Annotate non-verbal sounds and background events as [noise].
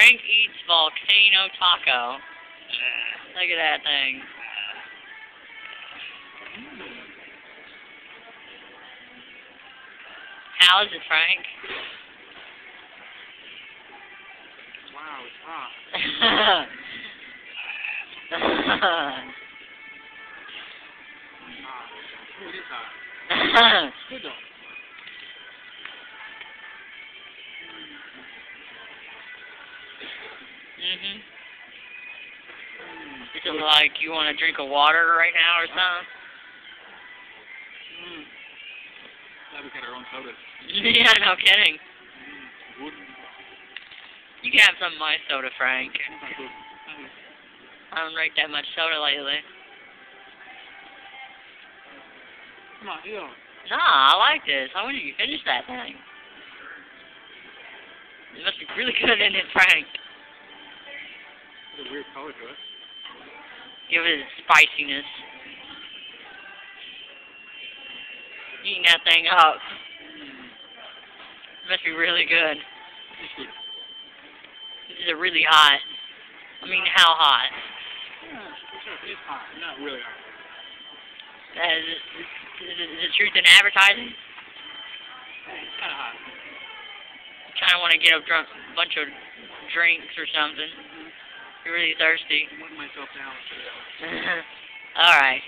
Frank eats volcano taco. Look at that thing. How is it, Frank? Wow, it's hot. [laughs] Hot. It is hot. [laughs] Good though. Mhm. Is it like you want a drink of water right now or something? Mm. Glad we got our own sodas. [laughs] yeah, no kidding. Mm. You can have some of my soda, Frank. Not good. Not good. I don't drink that much soda lately. Come on, eat. Nah, I like this. I wonder if you finish that thing. It must be really [laughs] good in it, Frank. A weird color to it. Give it spiciness. Eating that thing up. It must be really good. Is it really hot? I mean, how hot? Yeah, it's, hot. Not really hot. Uh, Is it, is is it truth in advertising? It's kind of hot. Kind of want to get a drunk, bunch of drinks or something. You're really thirsty. I'm myself down. [laughs] All right.